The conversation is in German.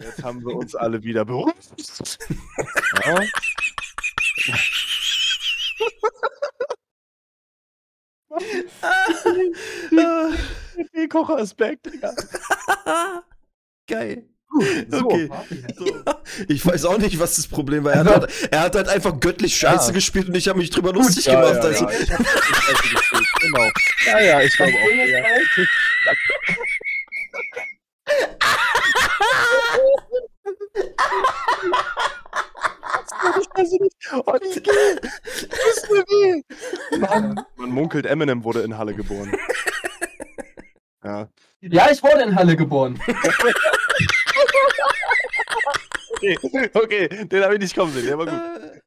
Jetzt haben wir uns alle wieder beruhigt. Ja. Digga. Geil. So, Okay. Ja, ich weiß auch nicht, was das Problem war. Er hat, halt, er hat halt einfach göttlich Scheiße Ja. gespielt und ich habe mich drüber lustig Ja, gemacht. ja, also, ja. Ich hab Scheiße gespielt, genau. Ja, ja, ich glaube auch. Ja. Oh. Das mir weh. Mann. Man munkelt, Eminem wurde in Halle geboren. Ja. Ja, ich wurde in Halle geboren. Okay, okay, den habe ich nicht kommen sehen, der war gut.